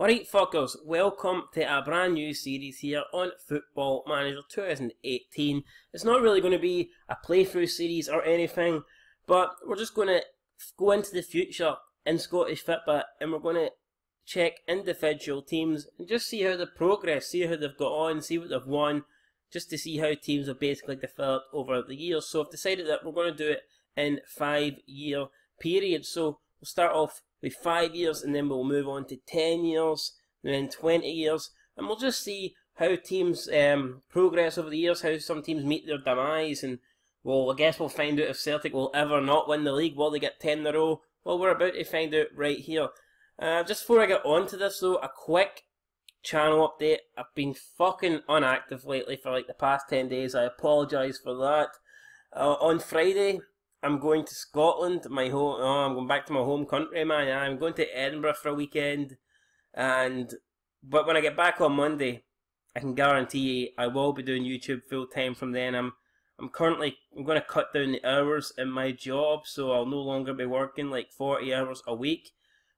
Alright fuckers, welcome to a brand new series here on Football Manager 2018. It's not really going to be a playthrough series or anything, but we're just going to go into the future in Scottish Fitbit and we're going to check individual teams and just see how they progress, see how they've got on, see what they've won, just to see how teams have basically developed over the years. So I've decided that we're going to do it in five year periods. So we'll start off with five years and then we'll move on to 10 years and then 20 years and we'll just see how teams um, progress over the years, how some teams meet their demise and well, I guess we'll find out if Celtic will ever not win the league. Will they get 10 in a row? Well, we're about to find out right here. Uh, just before I get on to this though, a quick channel update. I've been fucking unactive lately for like the past 10 days. I apologise for that. Uh, on Friday, I'm going to Scotland, my home. Oh, I'm going back to my home country, man. I'm going to Edinburgh for a weekend, and but when I get back on Monday, I can guarantee I will be doing YouTube full time from then. I'm I'm currently I'm going to cut down the hours in my job, so I'll no longer be working like 40 hours a week,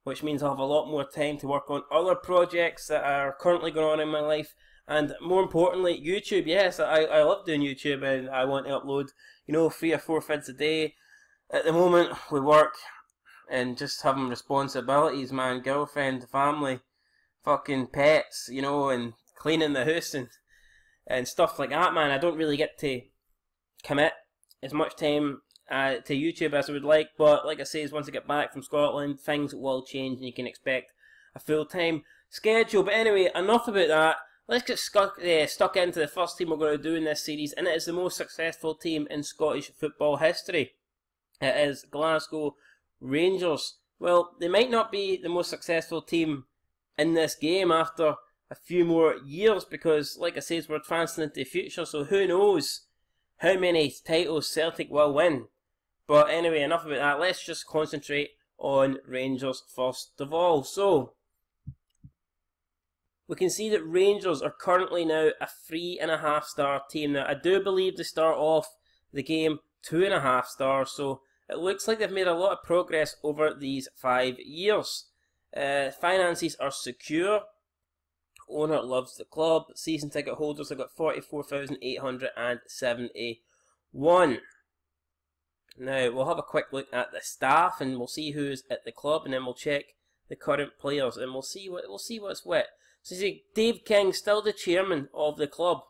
which means I'll have a lot more time to work on other projects that are currently going on in my life. And more importantly, YouTube. Yes, I, I love doing YouTube and I want to upload you know, three or four vids a day. At the moment, we work and just having responsibilities, man, girlfriend, family, fucking pets, you know, and cleaning the house and, and stuff like that, man. I don't really get to commit as much time uh, to YouTube as I would like, but like I say, once I get back from Scotland, things will change and you can expect a full time schedule. But anyway, enough about that. Let's get stuck, uh, stuck into the first team we're going to do in this series, and it is the most successful team in Scottish football history. Is Glasgow Rangers. Well, they might not be the most successful team in this game after a few more years because, like I said, we're advancing into the future, so who knows how many titles Celtic will win. But anyway, enough about that. Let's just concentrate on Rangers first of all. So, we can see that Rangers are currently now a three and a half star team. Now, I do believe they start off the game two and a half stars, so it looks like they've made a lot of progress over these five years. Uh, finances are secure. Owner loves the club. Season ticket holders have got 44,871. Now, we'll have a quick look at the staff and we'll see who's at the club and then we'll check the current players and we'll see what we'll see what's what. So you see, Dave King still the chairman of the club.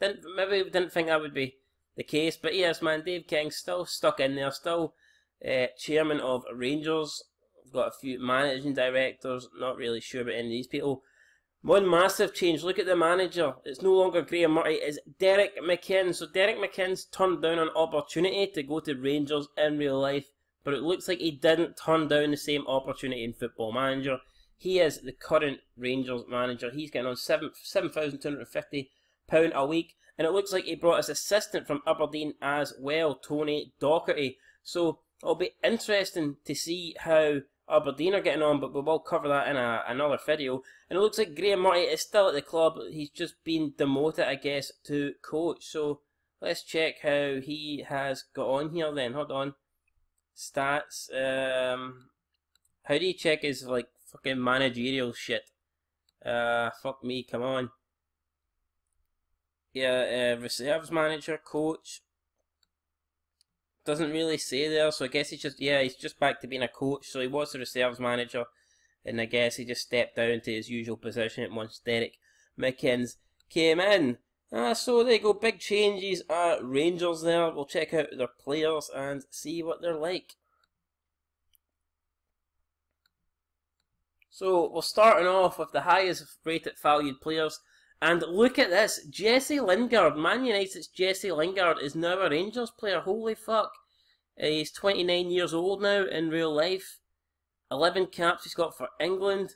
Didn't maybe didn't think that would be the case, but yes, man, Dave King still stuck in there, still uh, chairman of Rangers. We've got a few managing directors. Not really sure about any of these people. One massive change. Look at the manager. It's no longer Graeme Murty. It's Derek McInnes. So Derek McInnes turned down an opportunity to go to Rangers in real life, but it looks like he didn't turn down the same opportunity in Football Manager. He is the current Rangers manager. He's getting on seven seven thousand two hundred fifty pound a week, and it looks like he brought his assistant from Aberdeen as well, Tony Docherty. So it'll be interesting to see how Aberdeen are getting on, but we will cover that in a, another video. And it looks like Graeme Murty is still at the club. He's just been demoted, I guess, to coach. So let's check how he has got on here then. Hold on. Stats. Um, how do you check his like fucking managerial shit. Uh, fuck me, come on. Yeah, uh, reserves manager, coach. Doesn't really say there, so I guess he's just, yeah, he's just back to being a coach. So he was the reserves manager, and I guess he just stepped down to his usual position once Derek McInnes came in. Uh, so there you go, big changes at Rangers there. We'll check out their players and see what they're like. So we're starting off with the highest rated valued players. And look at this, Jesse Lingard, Man United's Jesse Lingard is now a Rangers player. Holy fuck. He's 29 years old now in real life. 11 caps he's got for England.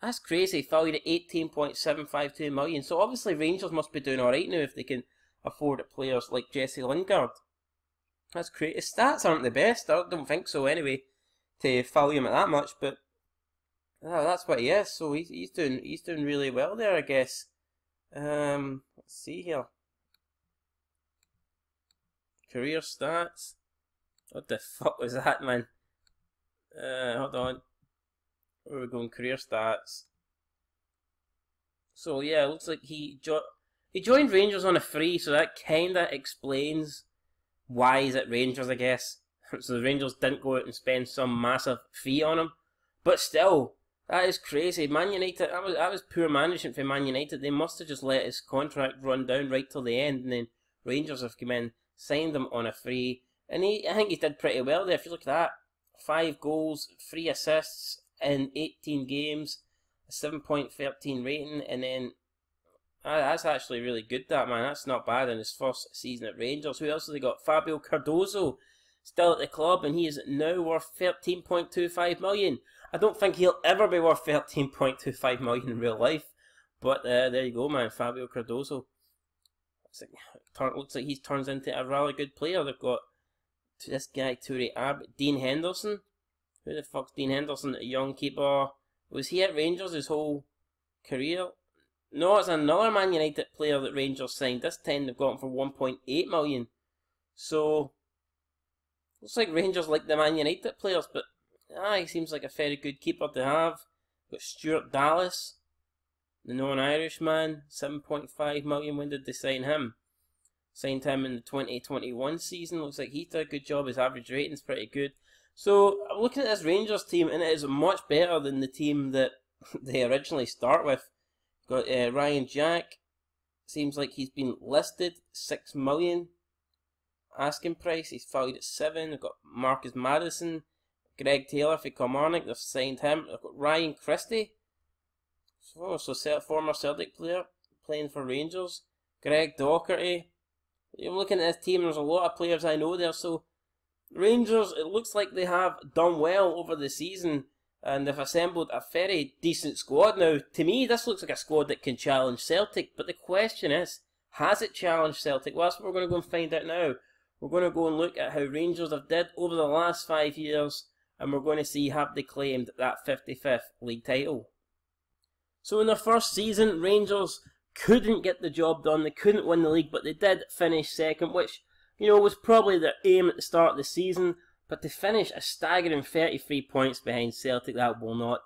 That's crazy, valued at 18.752 million. So obviously Rangers must be doing alright now if they can afford players like Jesse Lingard. That's crazy. His stats aren't the best, I don't think so anyway, to value him at that much, but Oh, that's what he is. So he's he's doing he's doing really well there, I guess. Um, let's see here. Career stats. What the fuck was that, man? Uh, hold on. Where are we going? Career stats. So yeah, it looks like he jo- he joined Rangers on a free, so that kinda explains why he's at Rangers, I guess. so the Rangers didn't go out and spend some massive fee on him. But still, that is crazy. Man United, that was, that was poor management for Man United. They must have just let his contract run down right till the end, and then Rangers have come in, signed him on a free, and he, I think he did pretty well there. If you look at that, five goals, three assists in 18 games, a 7.13 rating, and then uh, that's actually really good. That man, that's not bad in his first season at Rangers. Who else they got? Fabio Cardoso, still at the club, and he is now worth 13.25 million. I don't think he'll ever be worth 13.25 million in real life. But uh, there you go, man. Fabio Cardoso. Like, looks like he turns into a really good player. They've got this guy, Toure Ab, Dean Henderson. Who the fuck's Dean Henderson? A young keeper. Was he at Rangers his whole career? No, it's another Man United player that Rangers signed. This time they've got him for 1.8 million. So, looks like Rangers like the Man United players, but Ah, he seems like a very good keeper to have. Got Stuart Dallas, the non-Irishman, 7.5 million. When did they sign him? Signed him in the 2021 season. Looks like he did a good job. His average rating's pretty good. So I'm looking at this Rangers team, and it is much better than the team that they originally start with. Got uh, Ryan Jack. Seems like he's been listed six million asking price. He's valued at seven. We've got Marcus Maddison Greg Taylor for Kilmarnock, they've signed him. They've got Ryan Christie, oh, so, so former Celtic player, playing for Rangers. Greg Docherty. You're looking at this team, there's a lot of players I know there, so Rangers, it looks like they have done well over the season and they've assembled a very decent squad. Now, to me, this looks like a squad that can challenge Celtic, but the question is, has it challenged Celtic? Well, that's what we're going to go and find out now. We're going to go and look at how Rangers have did over the last five years and we're going to see have they claimed that 55th league title. So in their first season, Rangers couldn't get the job done. They couldn't win the league, but they did finish second, which you know was probably their aim at the start of the season. But to finish a staggering 33 points behind Celtic, that will not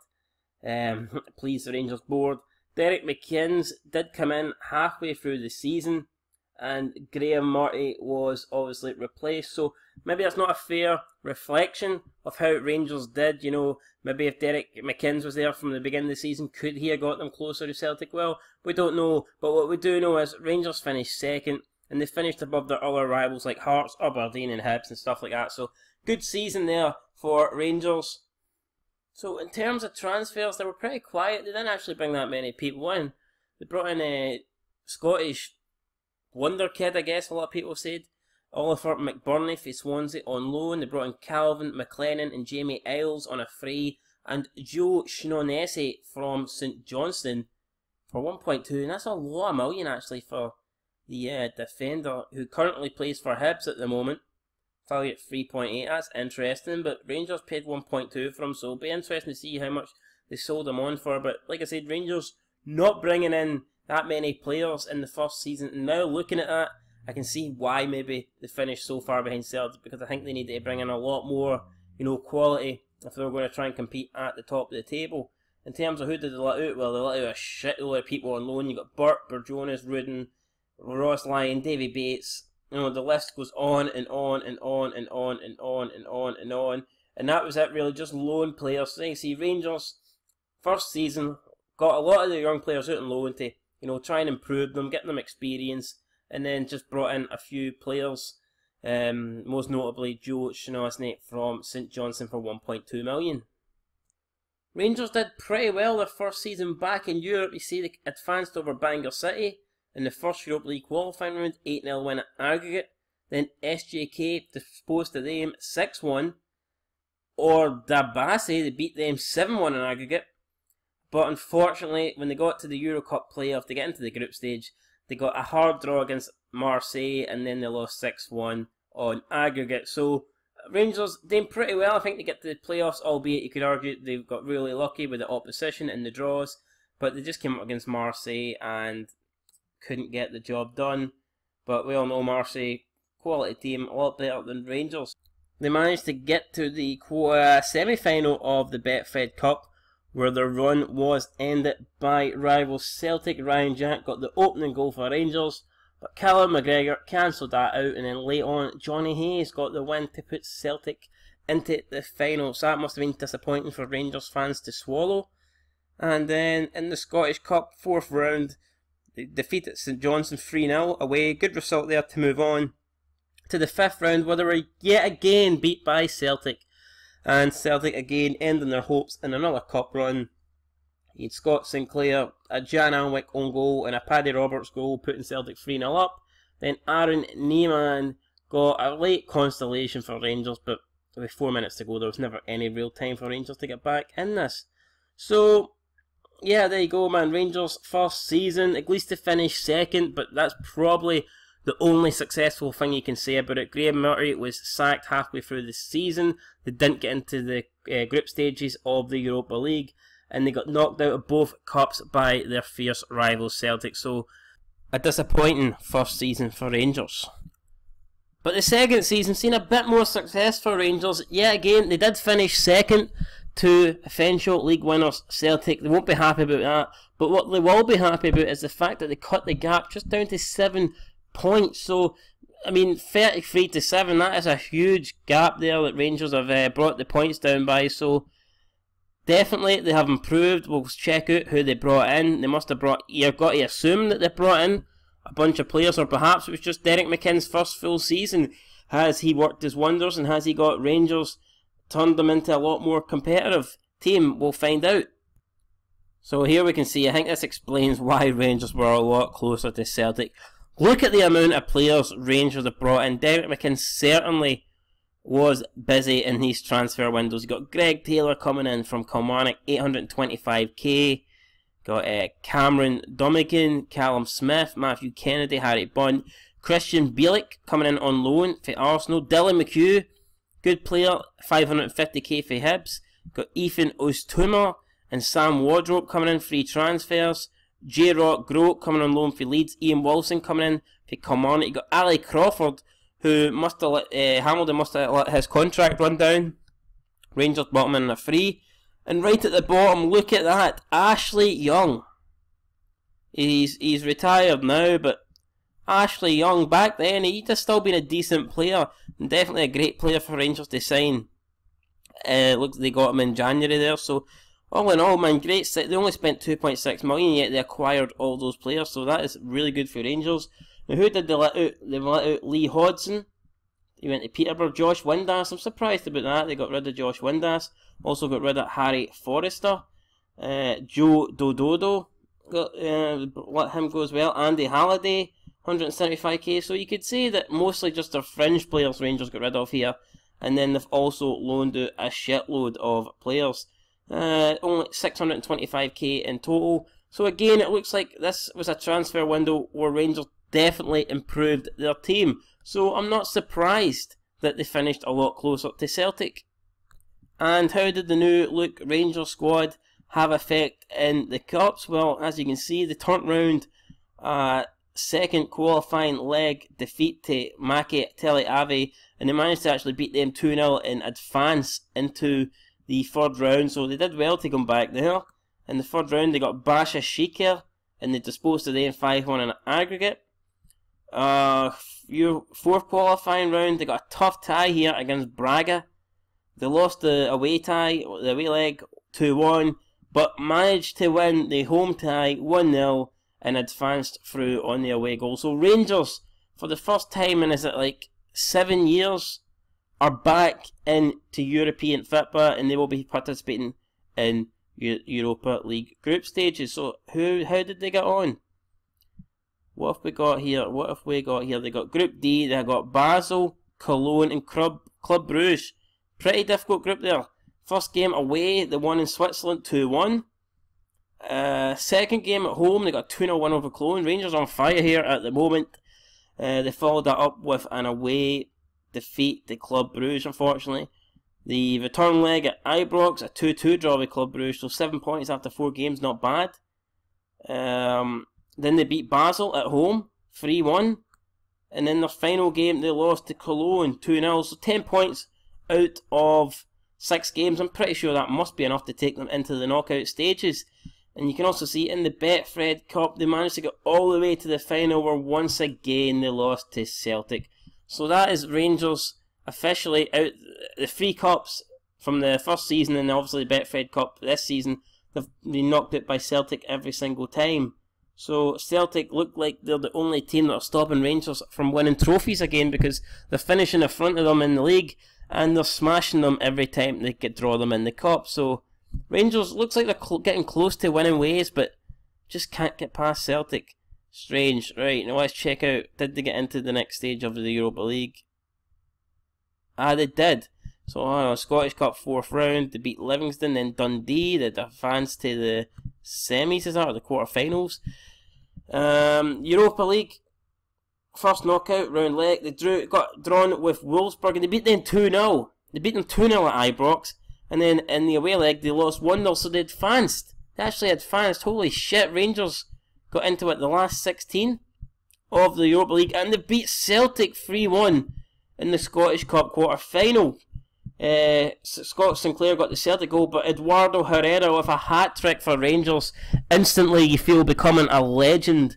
um, please the Rangers board. Derek McInnes did come in halfway through the season, and Graeme Murty was obviously replaced. So maybe that's not a fair reflection of how Rangers did. You know, maybe if Derek McInnes was there from the beginning of the season, could he have got them closer to Celtic? Well, we don't know. But what we do know is Rangers finished second, and they finished above their other rivals like Hearts, Aberdeen, and Hibs and stuff like that. So good season there for Rangers. So in terms of transfers, they were pretty quiet. They didn't actually bring that many people in. They brought in a Scottish wonder kid, I guess a lot of people said. Oliver McBurnie for Swansea on loan. They brought in Calvin McLennan and Jamie Eyles on a free. And Joe Shaughnessy from St Johnstone for 1.2. And that's a lot of million actually for the uh, defender who currently plays for Hibs at the moment. Value at 3.8. That's interesting. But Rangers paid 1.2 for him. So it'll be interesting to see how much they sold him on for. But like I said, Rangers not bringing in that many players in the first season. Now looking at that, I can see why maybe they finished so far behind Celtic because I think they need to bring in a lot more, you know, quality if they're going to try and compete at the top of the table. In terms of who did they let out, well, they let out a shitload of people on loan. You got Barjonas, Rudden, Ross Lyon, Davy Bates. You know, the list goes on and on and on and on and on and on and on. And that was it, really, just loan players. So you see, Rangers, first season, got a lot of the young players out on loan to you know, try and improve them, get them experience, and then just brought in a few players, um, most notably Joe Shaughnessy from St Johnstone for 1.2 million. Rangers did pretty well their first season back in Europe. You see, they advanced over Bangor City in the first Europa League qualifying round, 8 0 win at aggregate. Then SJK disposed of them 6 1. Ordabasy, they beat them 7 1 in aggregate. But unfortunately, when they got to the Euro Cup playoff to get into the group stage, they got a hard draw against Marseille and then they lost 6 1 on aggregate. So, Rangers doing pretty well. I think they get to the playoffs, albeit you could argue they got really lucky with the opposition and the draws. But they just came up against Marseille and couldn't get the job done. But we all know Marseille, quality team, a lot better than Rangers. They managed to get to the uh, semi final of the Betfred Cup where the run was ended by rival Celtic. Ryan Jack got the opening goal for Rangers, but Callum McGregor cancelled that out, and then late on, Johnny Hayes got the win to put Celtic into the final. So that must have been disappointing for Rangers fans to swallow. And then in the Scottish Cup, fourth round, they defeated St Johnstone 3 0 away. Good result there to move on to the fifth round, where they were yet again beat by Celtic. And Celtic again ending their hopes in another cup run. You'd Scott Sinclair, a Jak Alnwick own goal, and a Paddy Roberts goal, putting Celtic 3 0 up. Then Aaron Neiman got a late constellation for Rangers, but with four minutes to go, there was never any real time for Rangers to get back in this. So, yeah, there you go, man. Rangers' first season, at least to finish second, but that's probably the only successful thing you can say about it. Graham Murray was sacked halfway through the season. They didn't get into the uh, group stages of the Europa League, and they got knocked out of both cups by their fierce rivals Celtic. So, a disappointing first season for Rangers. But the second season seen a bit more success for Rangers. Yet again, they did finish second to eventual league winners Celtic. They won't be happy about that. But what they will be happy about is the fact that they cut the gap just down to seven points. So, I mean, 33 to 7, that is a huge gap there that Rangers have uh, brought the points down by. So, definitely they have improved. We'll check out who they brought in. They must have brought, you've got to assume that they brought in a bunch of players, or perhaps it was just Derek McInnes' first full season. Has he worked his wonders and has he got Rangers turned them into a lot more competitive team? We'll find out. So here we can see, I think this explains why Rangers were a lot closer to Celtic. Look at the amount of players Rangers have brought in. Derek McInnes certainly was busy in these transfer windows. You got Greg Taylor coming in from Kilmarnock, 825k. Got uh, Cameron Dummigan, Callum Smith, Matthew Kennedy, Harry Bunt, Krystian Bielik coming in on loan for Arsenal, Dylan McHugh, good player, 550k for Hibs. Got Ethan Ostuma and Sam Wardrope coming in free transfers. Jay-Roy Grot coming on loan for Leeds. Ian Wilson coming in for Kilmarnock. You got Ali Crawford, who must have let, uh, Hamilton must have let his contract run down. Rangers bottom in a free. And right at the bottom, look at that, Ashley Young. He's he's retired now, but Ashley Young back then he'd have still been a decent player and definitely a great player for Rangers to sign. Uh, looks they got him in January there, so all in all, man, great. They only spent 2.6 million, yet they acquired all those players, so that is really good for Rangers. Now, who did they let out? They let out Lee Hodson. He went to Peterborough. Josh Windass. I'm surprised about that. They got rid of Josh Windass. Also got rid of Harry Forrester. Uh, Joe Dodoo. Got, uh, let him go as well. Andy Halliday. 175k. So you could say that mostly just their fringe players Rangers got rid of here. And then they've also loaned out a shitload of players. Uh, only 625k in total. So again, it looks like this was a transfer window where Rangers definitely improved their team. So I'm not surprised that they finished a lot closer to Celtic. And how did the new look Rangers squad have effect in the cups? Well, as you can see, they turned round second qualifying leg defeat to Maccabi Tel Aviv, and they managed to actually beat them 2 0 in advance into the third round, so they did well to come back there. In the third round, they got Başakşehir, and they disposed of them 5 1 in aggregate. Uh, fourth qualifying round, they got a tough tie here against Braga. They lost the away tie, the away leg 2 1, but managed to win the home tie 1 0 and advanced through on the away goal. So Rangers, for the first time in is it like seven years, are back into European football and they will be participating in Europa League group stages. So who how did they get on? What have we got here? What have we got here? They got Group D, they got Basel, Cologne and Club, Club Bruges. Pretty difficult group there. First game away, they won in Switzerland 2-1. Uh, second game at home, they got 2 0 win over Cologne. Rangers on fire here at the moment. Uh, they followed that up with an away defeat the Club Bruges, unfortunately. The return leg at Ibrox, a 2 2 draw with Club Bruges, so 7 points after 4 games, not bad. Um, then they beat Basel at home, 3 1. And then their final game, they lost to Cologne 2 0, so 10 points out of six games. I'm pretty sure that must be enough to take them into the knockout stages. And you can also see in the Betfred Cup, they managed to get all the way to the final where once again they lost to Celtic. So that is Rangers officially out the three cups from the first season and obviously the Betfred Cup this season. They've been knocked out by Celtic every single time. So Celtic look like they're the only team that are stopping Rangers from winning trophies again because they're finishing in front of them in the league and they're smashing them every time they get draw them in the cup. So Rangers looks like they're cl getting close to winning ways, but just can't get past Celtic. Strange. Right, now let's check out. Did they get into the next stage of the Europa League? Ah, they did. So, oh, Scottish Cup fourth round. They beat Livingston, then Dundee. They advanced to the semis, is that, or the quarterfinals. Um, Europa League, first knockout round leg. They drew got drawn with Wolfsburg and they beat them 2 0. They beat them 2 0 at Ibrox. And then in the away leg, they lost 1 0, so they advanced. They actually advanced. Holy shit, Rangers got into it the last 16 of the Europa League and they beat Celtic 3 1 in the Scottish Cup quarter final. Uh, Scott Sinclair got the Celtic goal, but Eduardo Herrera with a hat trick for Rangers. Instantly, you feel becoming a legend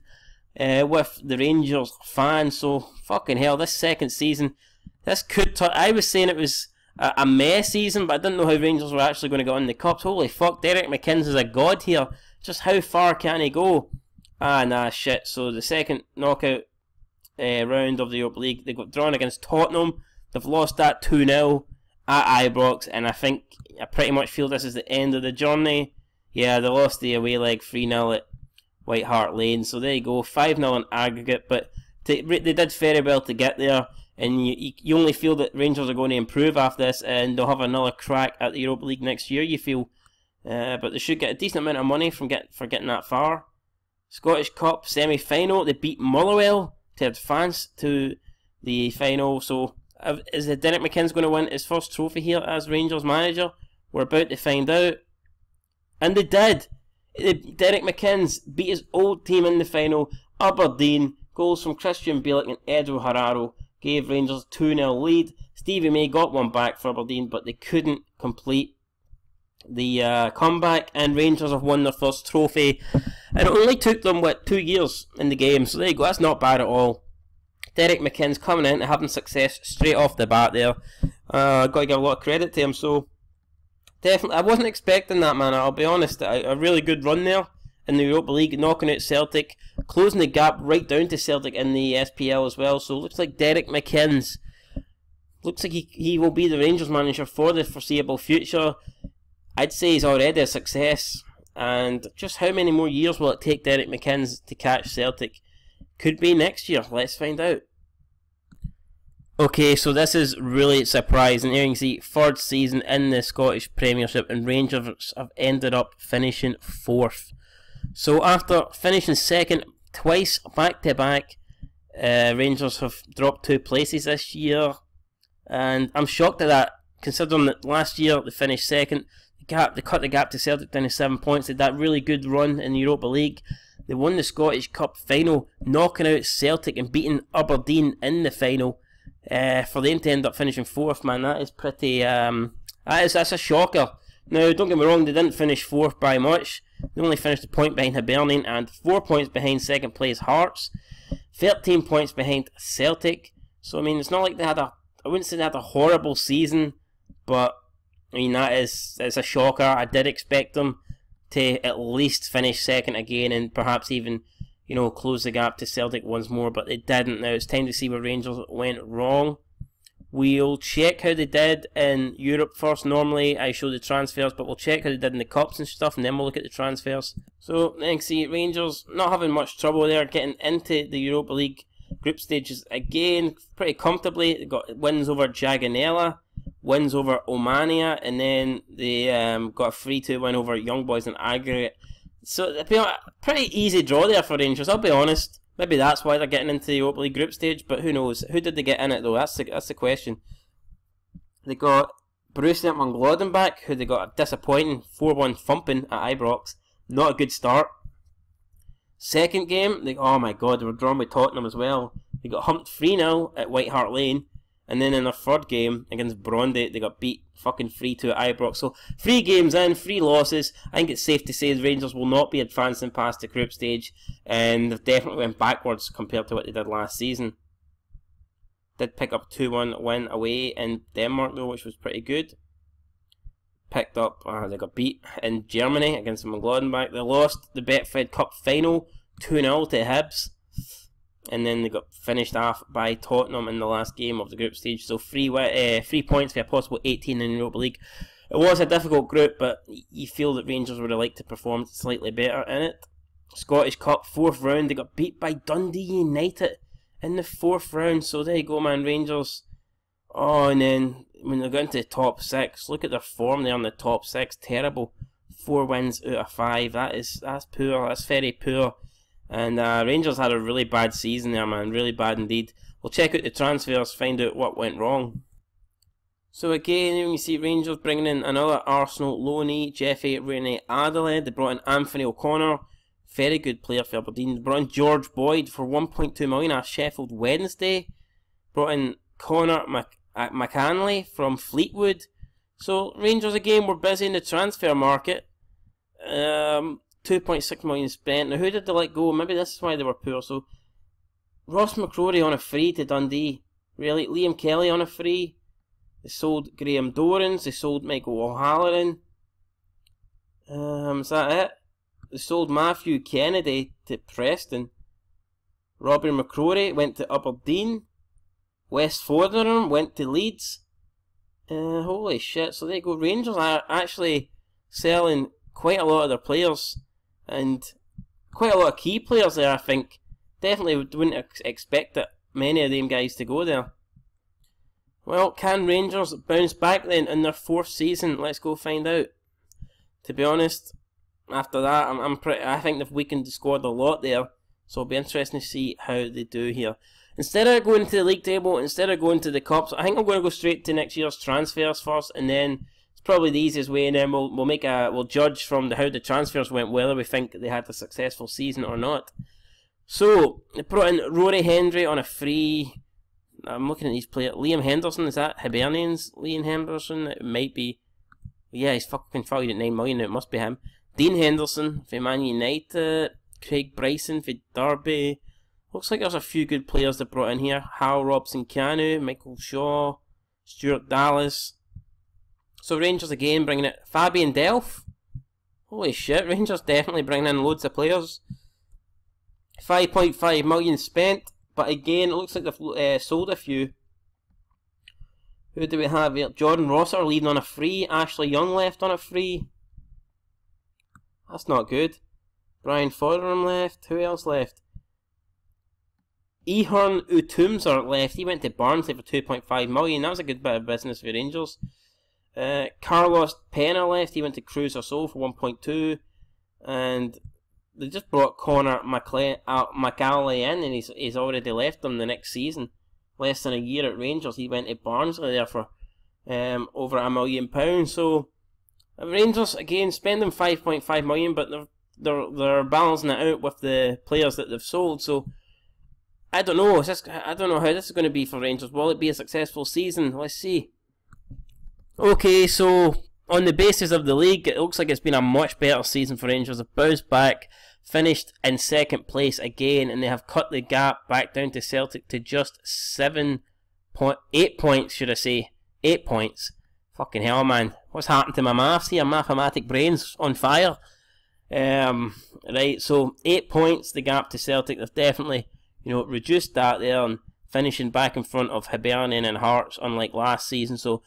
uh, with the Rangers fans. So, fucking hell, this second season, this could. T- I was saying it was a, a mess season, but I didn't know how Rangers were actually going to go in the Cups. Holy fuck, Derek McInnes is a god here. Just how far can he go? Ah, nah, shit. So, the second knockout uh, round of the Europa League, they got drawn against Tottenham. They've lost that 2 0 at Ibrox, and I think I pretty much feel this is the end of the journey. Yeah, they lost the away leg 3 0 at White Hart Lane, so there you go, 5 0 in aggregate, but they did very well to get there, and you, you only feel that Rangers are going to improve after this, and they'll have another crack at the Europa League next year, you feel. Uh, but they should get a decent amount of money from get, for getting that far. Scottish Cup semi final, they beat Motherwell to advance to the final, so is Derek McInnes going to win his first trophy here as Rangers manager? We're about to find out. And they did. Derek McInnes beat his old team in the final. Aberdeen, goals from Krystian Bielik and Edu Herrera gave Rangers 2 0 lead. Stevie May got one back for Aberdeen, but they couldn't complete the uh, comeback, and Rangers have won their first trophy. And it only took them, what, two years in the game, so there you go, that's not bad at all. Derek McInnes coming in and having success straight off the bat there. Uh, got to give a lot of credit to him. So definitely, I wasn't expecting that, man. I'll be honest. A, a really good run there in the Europa League, knocking out Celtic, closing the gap right down to Celtic in the SPL as well. So looks like Derek McInnes looks like he, he will be the Rangers manager for the foreseeable future. I'd say he's already a success. And just how many more years will it take Derek McInnes to catch Celtic? Could be next year. Let's find out. Okay, so this is really surprising. Here you can see third season in the Scottish Premiership, and Rangers have ended up finishing fourth. So after finishing second twice back to back, uh, Rangers have dropped two places this year, and I'm shocked at that. Considering that last year they finished second, gap they cut the gap to Celtic down to seven points. They had that really good run in the Europa League, they won the Scottish Cup final, knocking out Celtic and beating Aberdeen in the final. Uh, for them to end up finishing fourth, man, that is pretty. Um, that is that's a shocker. Now, don't get me wrong, they didn't finish fourth by much. They only finished a point behind Hibernian and four points behind second place Hearts, thirteen points behind Celtic. So I mean, it's not like they had a. I wouldn't say they had a horrible season, but I mean that is it's a shocker. I did expect them to at least finish second again and perhaps even, you know, close the gap to Celtic once more, but they didn't. Now it's time to see where Rangers went wrong. We'll check how they did in Europe first. Normally I show the transfers, but we'll check how they did in the cups and stuff, and then we'll look at the transfers. So then see Rangers not having much trouble there getting into the Europa League group stages again pretty comfortably. They got wins over Jagiellonia, wins over Omonia, and then they um, got a 3 2 win over Young Boys in aggregate. So a pretty easy draw there for Rangers, I'll be honest. Maybe that's why they're getting into the Europa League group stage, but who knows? Who did they get in it though? That's the, that's the question. They got Borussia Mönchengladbach, back, who they got a disappointing 4 1 thumping at Ibrox. Not a good start. Second game, they, oh my god, they were drawn with Tottenham as well. They got humped 3 0 at White Hart Lane. And then in their third game against Brøndby, they got beat fucking 3-2 at Ibrox. So three games in, three losses. I think it's safe to say the Rangers will not be advancing past the group stage, and they've definitely went backwards compared to what they did last season. Did pick up 2-1 win away in Denmark though, which was pretty good. Picked up, uh, they got beat in Germany against Mönchengladbach. They lost the Betfred Cup final 2-0 to Hibs and then they got finished off by Tottenham in the last game of the group stage. So three uh, three points for a possible 18 in Europa League. It was a difficult group, but you feel that Rangers would have liked to perform slightly better in it. Scottish Cup fourth round, they got beat by Dundee United in the fourth round. So there you go, man. Rangers. Oh, and then when they got into the top six, look at their form there on the top six. Terrible. Four wins out of five. That is that's poor. That's very poor. And uh, Rangers had a really bad season there, man. Really bad indeed. We'll check out the transfers, find out what went wrong. So again, you see Rangers bringing in another Arsenal loanee, Jeffy Rene Adelaide. They brought in Anthony O'Connor, very good player for Aberdeen. They brought in George Boyd for 1.2 million at Sheffield Wednesday. Brought in Connor Mc- uh, McAleny from Fleetwood. So Rangers again were busy in the transfer market. Um, 2.6 million spent. Now, who did they let go? Maybe this is why they were poor. So, Ross McCrorie on a free to Dundee. Really? Liam Kelly on a free. They sold Graham Dorrans. They sold Michael O'Halloran. Um, is that it? They sold Matthew Kennedy to Preston. Robbie McCrorie went to Aberdeen. West Foderingham went to Leeds. Uh, holy shit. So there you go. Rangers are actually selling quite a lot of their players and quite a lot of key players there. I think definitely wouldn't ex- expect that many of them guys to go there. Well, can Rangers bounce back then in their fourth season? Let's go find out. To be honest, after that, I'm, I'm pretty. I think they've weakened the squad a lot there, so it'll be interesting to see how they do here. Instead of going to the league table, instead of going to the cups, I think I'm going to go straight to next year's transfers first, and then probably the easiest way, and then we'll we'll make a we'll judge from the, how the transfers went whether we think they had a successful season or not. So they brought in Rory Hendry on a free. I'm looking at these players. Liam Henderson is that Hibernian's Liam Henderson? It might be. Yeah, he's fucking valued at nine million. It must be him. Dean Henderson for Man United. Craig Bryson for Derby. Looks like there's a few good players they brought in here. Hal Robson Kanu, Michael Shaw, Stuart Dallas. So Rangers again bringing it. Fabian Delph. Holy shit, Rangers definitely bringing in loads of players. 5.5 million spent, but again, it looks like they've uh, sold a few. Who do we have here? Jordan Rosser leaving on a free. Ashley Young left on a free. That's not good. Brian Foderingham left. Who else left? Ehorn Utumser left. He went to Barnsley for 2.5 million. That was a good bit of business for Rangers. Uh, Carlos Pena left. He went to Cruz or Cruzeiro for 1.2. And they just brought Connor McLe- uh, McAuley in, and he's, he's already left them the next season. Less than a year at Rangers. He went to Barnsley there for um, over a million pounds. So, uh, Rangers, again, spending 5.5 million, but they're, they're, they're balancing it out with the players that they've sold. So, I don't know. Just, I don't know how this is going to be for Rangers. Will it be a successful season? Let's see. Okay, so on the basis of the league, it looks like it's been a much better season for Rangers. They've bounced back, finished in second place again, and they have cut the gap back down to Celtic to just seven point eight points, should I say? Eight points. Fucking hell, man. What's happened to my maths here? Mathematic brains on fire. Um, right, so eight points, the gap to Celtic. They've definitely, you know, reduced that there and finishing back in front of Hibernian and Hearts, unlike last season. So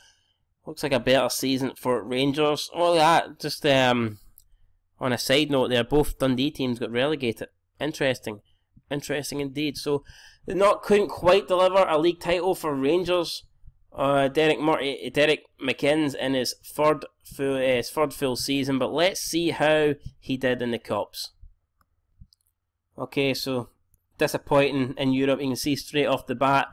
Looks like a better season for Rangers. All that just um, on a side note, there both Dundee teams got relegated. Interesting, interesting indeed. So not couldn't quite deliver a league title for Rangers. Uh, Derek Murray, Derek McInnes in his third full uh, his third full season, but let's see how he did in the cups. Okay, so disappointing in Europe. You can see straight off the bat,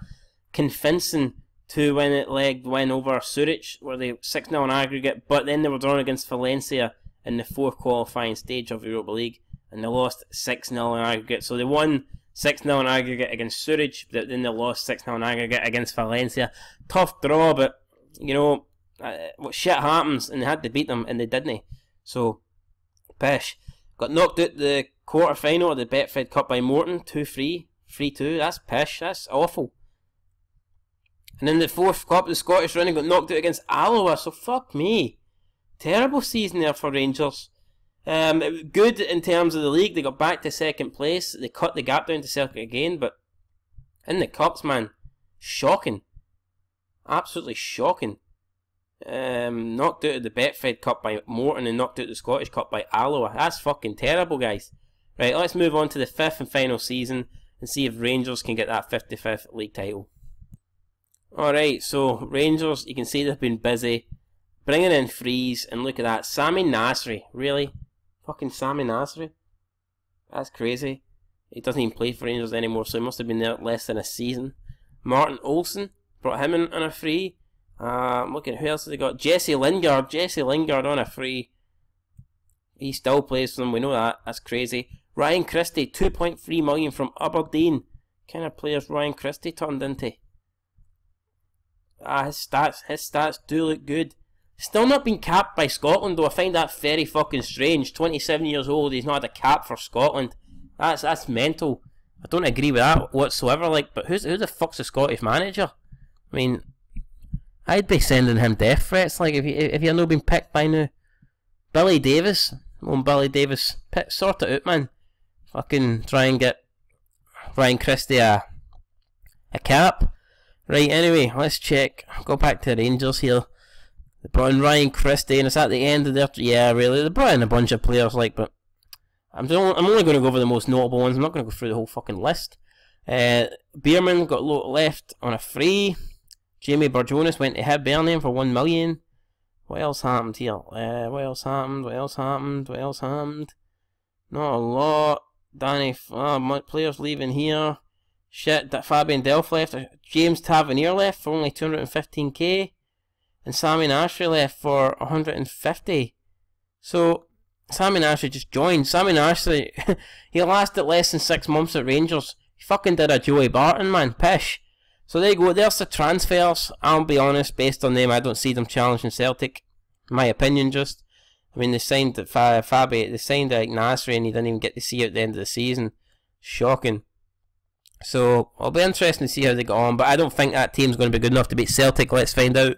convincing two win leg win over Zurich, where they 6 0 on aggregate, but then they were drawn against Valencia in the fourth qualifying stage of Europa League, and they lost 6 0 on aggregate. So they won 6 0 in aggregate against Surridge, but then they lost 6 0 in aggregate against Valencia. Tough draw, but, you know, uh, what shit happens, and they had to beat them, and they didn't. So, pish. Got knocked out the quarter final of the Betfred Cup by Morton, 2 3, 3 2. That's pish, that's awful. And then the fourth cup, the Scottish running got knocked out against Alloa, so fuck me. Terrible season there for Rangers. Um, good in terms of the league. They got back to second place. They cut the gap down to Celtic again, but in the cups, man, shocking, absolutely shocking. Um, knocked out of the Betfred Cup by Morton and knocked out the Scottish Cup by Alloa. That's fucking terrible, guys. Right, let's move on to the fifth and final season and see if Rangers can get that 55th league title. Alright, so Rangers, you can see they've been busy bringing in frees, and look at that. Sammy Nasri, really? Fucking Sammy Nasri? That's crazy. He doesn't even play for Rangers anymore, so he must have been there less than a season. Martin Olsson, brought him in on a free. Uh, look at who else have they got? Jesse Lingard. Jesse Lingard on a free. He still plays for them, we know that. That's crazy. Ryan Christie, 2.3 million from Aberdeen. Kind of players Ryan Christie turned into. Ah, his stats, his stats do look good. Still not been capped by Scotland though. I find that very fucking strange. 27 years old, he's not had a cap for Scotland. That's that's mental. I don't agree with that whatsoever. Like, but who's who the fuck's the Scottish manager? I mean, I'd be sending him death threats. Like, if he if had not been picked by now, Billy Davies. well, Billy Davies, pick, sort it out, man. Fucking try and get Ryan Christie a a cap. Right. Anyway, let's check. Go back to the Rangers here. They brought in Ryan Christie, and it's at the end of their yeah, really. They brought in a bunch of players, like, but I'm only, I'm only going to go over the most notable ones. I'm not going to go through the whole fucking list. Uh, Bierman got left on a free. Jamie Barjonas went to Hibernian for one million. What else happened here? Uh, what else happened? What else happened? What else happened? Not a lot. Danny, uh, players leaving here. Shit, that Fabian Delph left. James Tavernier left for only 215k and Sammy Nasri left for 150. So Sammy Nasri just joined. Sammy Nasri, he lasted less than six months at Rangers. He fucking did a Joey Barton, man. Pish. So there you go. There's the transfers. I'll be honest, based on them, I don't see them challenging Celtic. My opinion, just. I mean, they signed Fabi, they signed like Nasri, and he didn't even get to see at the end of the season. Shocking. So it'll be interesting to see how they go on, but I don't think that team's going to be good enough to beat Celtic. Let's find out.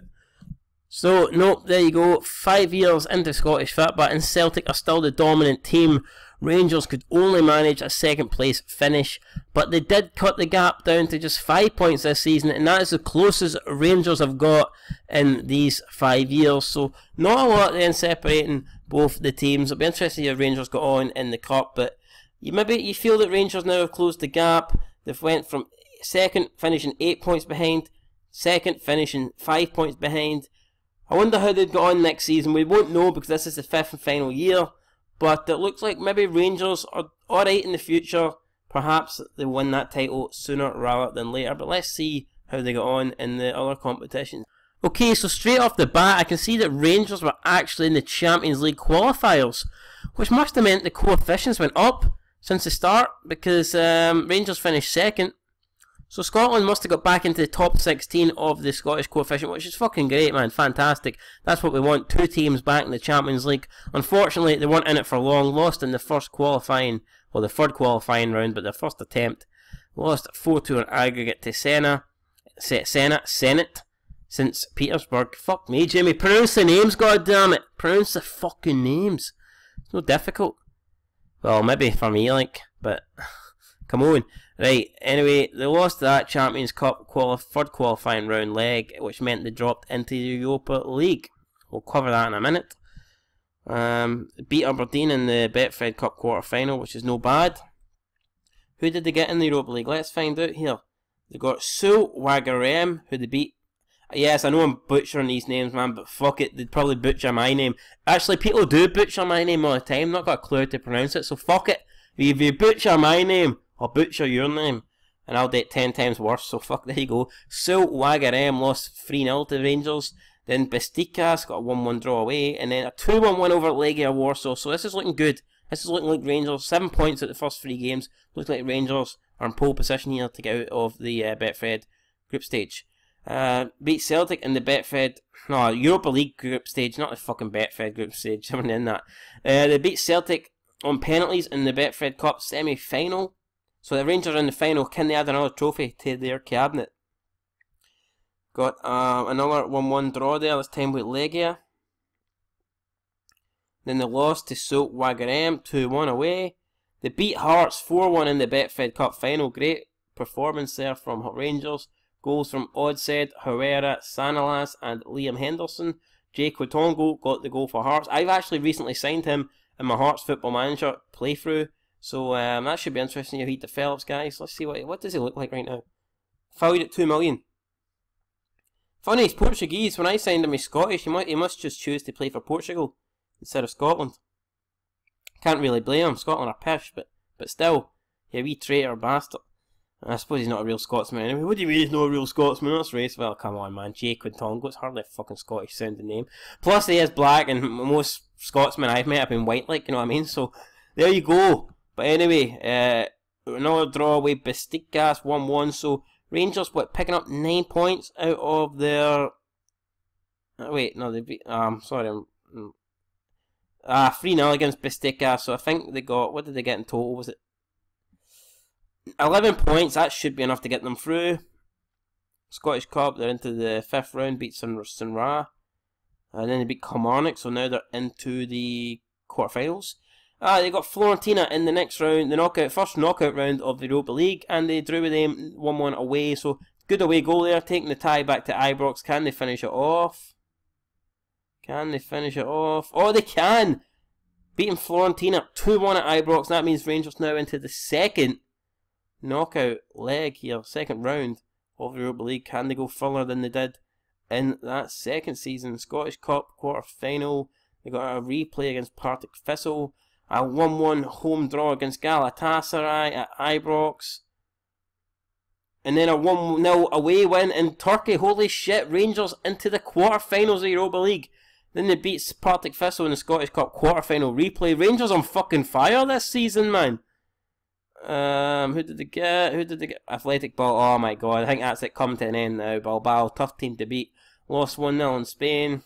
So, no, there you go. Five years into Scottish football, and Celtic are still the dominant team. Rangers could only manage a second place finish, but they did cut the gap down to just five points this season, and that is the closest Rangers have got in these five years. So, not a lot then separating both the teams. It'll be interesting to see how Rangers got on in the cup, but you maybe you feel that Rangers now have closed the gap. They've went from second finishing eight points behind, second finishing five points behind I wonder how they'd go on next season. We won't know because this is the fifth and final year. But it looks like maybe Rangers are alright in the future. Perhaps they win that title sooner rather than later. But let's see how they got on in the other competitions. Okay, so straight off the bat, I can see that Rangers were actually in the Champions League qualifiers, which must have meant the coefficients went up since the start because um, Rangers finished second so Scotland must have got back into the top 16 of the Scottish coefficient, which is fucking great, man. Fantastic. That's what we want. Two teams back in the Champions League. Unfortunately, they weren't in it for long. Lost in the first qualifying, well, the third qualifying round, but their first attempt. Lost 4-2 in aggregate to Sena. Sena, Senate, St. Petersburg. Fuck me, Jimmy. Pronounce the names, God damn it. Pronounce the fucking names. It's not difficult. Well, maybe for me, like, but come on. Right, anyway, they lost that Champions Cup quali third qualifying round leg, which meant they dropped into the Europa League. We'll cover that in a minute. Um, beat Aberdeen in the Betfred Cup quarter final, which is no bad. Who did they get in the Europa League? Let's find out here. They got Sul Wagarem, who they beat. Yes, I know I'm butchering these names, man, but fuck it, they'd probably butcher my name. Actually, people do butcher my name all the time, not got a clue to pronounce it, so fuck it. If you butcher my name, I'll butcher your name, and I'll do it ten times worse, so fuck, there you go. Sul Wagarem lost 3-0 to Rangers, then Besiktas got a 1-1 draw away, and then a 2-1 win over Legia Warsaw, so this is looking good. This is looking like Rangers, 7 points at the first three games, looks like Rangers are in pole position here to get out of the uh, Betfred group stage. Uh, beat Celtic in the Betfred, no, Europa League group stage, not the fucking Betfred group stage, someone in that. Uh, they beat Celtic on penalties in the Betfred Cup semi final. So the Rangers are in the final. Can they add another trophy to their cabinet? Got uh, another 1 1 draw there, this time with Legia. Then they lost to Solt Waregem 2 1 away. They beat Hearts 4 1 in the Betfred Cup final. Great performance there from Hot Rangers. Goals from Odsed, Herrera, Sanalas, and Liam Henderson. Jake Quitongo got the goal for Hearts. I've actually recently signed him in my Hearts Football Manager playthrough. So um, that should be interesting if he develops, guys. Let's see what what does he look like right now. Valued at two million. Funny, he's Portuguese. When I signed him, he's Scottish. He might he must just choose to play for Portugal instead of Scotland. Can't really blame him. Scotland are pish, but but still, you wee traitor bastard. I suppose he's not a real Scotsman anyway. What do you mean he's not a real Scotsman? That's race. Well, come on, man. Jake Tongo. It's hardly a fucking Scottish sounding name. Plus, he is black, and most Scotsmen I've met have been white, like, you know what I mean? So, there you go. But anyway, uh, another draw away. Besiktas 1 1. So, Rangers, what, picking up 9 points out of their. Oh, wait, no, they beat. Um, sorry, I'm. Ah, 3 0 against Besiktas. So, I think they got. What did they get in total? Was it 11 points, that should be enough to get them through. Scottish Cup, they're into the fifth round, beat Sun, Sun Ra. And then they beat Kilmarnock, so now they're into the quarterfinals. Ah, they got Fiorentina in the next round, the knockout, first knockout round of the Europa League, and they drew with them 1 1 away, so good away goal there, taking the tie back to Ibrox. Can they finish it off? Can they finish it off? Oh, they can! Beating Fiorentina 2 1 at Ibrox, that means Rangers now into the second knockout leg here, second round of the Europa League. Can they go further than they did in that second season? Scottish Cup quarter final. They got a replay against Partick Thistle. A 1 1 home draw against Galatasaray at Ibrox. And then a 1 0 away win in Turkey. Holy shit, Rangers into the quarter-finals of the Europa League. Then they beat Partick Thistle in the Scottish Cup quarter-final replay. Rangers on fucking fire this season, man. Um, who did they get? Who did they get? Athletic Ball. Oh my god, I think that's it come to an end now. Bilbao, tough team to beat. Lost 1 0 in Spain.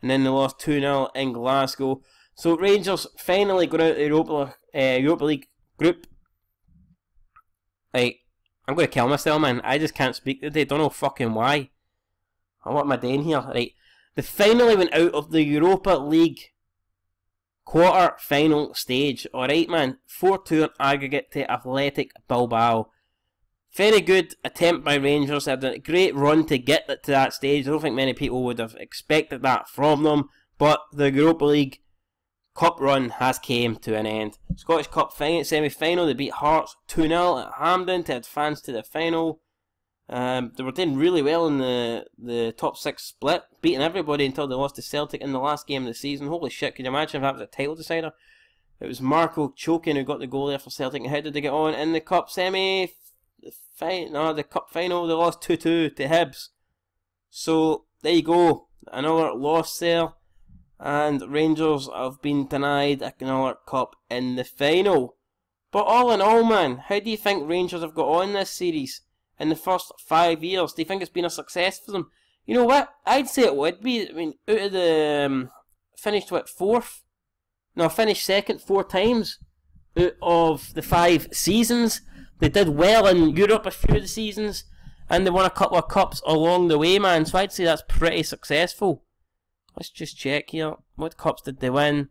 And then they lost 2 0 in Glasgow. So Rangers finally got out of the Europa, uh, Europa League group. Like, I'm going to kill myself, man. I just can't speak today. Don't know fucking why. What am I doing here? Right. They finally went out of the Europa League Quarter final stage. Alright, man. 4 2 aggregate to Athletic Bilbao. Very good attempt by Rangers. They had a great run to get to that stage. I don't think many people would have expected that from them. But the Europa League Cup run has came to an end. Scottish Cup semi-final, they beat Hearts 2-0 at Hampden to advance to the final. Um, they were doing really well in the, the top six split, beating everybody until they lost to Celtic in the last game of the season. Holy shit, can you imagine if that was a title decider? It was Marco Chokin who got the goal there for Celtic. How did they get on in the cup semi? No, the cup final, they lost 2 2 to Hibs. So, there you go. Another loss there. And Rangers have been denied another cup in the final. But all in all, man, how do you think Rangers have got on this series? In the first five years. Do you think it's been a success for them? You know what? I'd say it would be. I mean, out of the um, finished what fourth? No, finished second four times out of the five seasons. They did well in Europe a few of the seasons, and they won a couple of cups along the way, man. So I'd say that's pretty successful. Let's just check here. What cups did they win?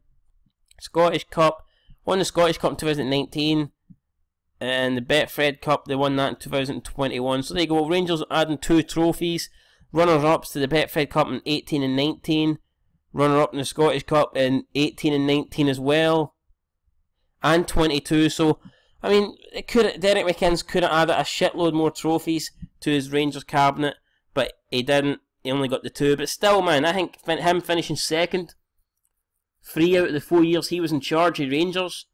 Scottish Cup. Won the Scottish Cup in 2019 and the Betfred Cup, they won that in 2021. So there you go, Rangers adding two trophies. Runners-ups to the Betfred Cup in 18 and 19. Runner-up in the Scottish Cup in 18 and 19 as well. And 22, so... I mean, it could Derek McInnes could have added a shitload more trophies to his Rangers cabinet, but he didn't. He only got the two. But still, man, I think him finishing second, three out of the four years he was in charge of Rangers,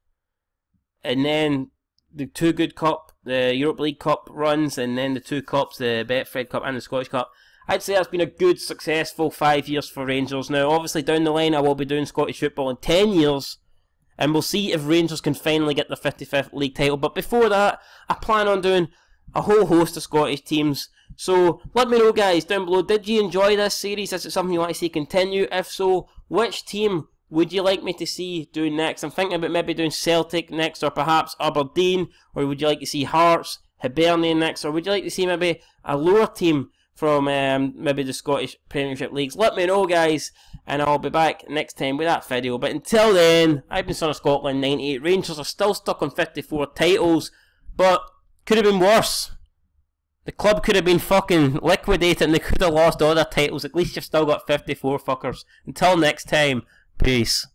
and then the two good cup, the Europe League Cup runs, and then the two cups, the Betfred Cup and the Scottish Cup. I'd say that's been a good, successful five years for Rangers. Now, obviously, down the line, I will be doing Scottish football in ten years, and we'll see if Rangers can finally get the 55th league title. But before that, I plan on doing a whole host of Scottish teams. So let me know, guys, down below. Did you enjoy this series? Is it something you want to see continue? If so, which team would you like me to see doing next? I'm thinking about maybe doing Celtic next, or perhaps Aberdeen, or would you like to see Hearts, Hibernian next, or would you like to see maybe a lower team from um, maybe the Scottish Premiership leagues? Let me know, guys, and I'll be back next time with that video. But until then, I've been Son of Scotland 98. Rangers are still stuck on 54 titles, but could have been worse. The club could have been fucking liquidated and they could have lost all their titles. At least you've still got 54 fuckers. Until next time, peace.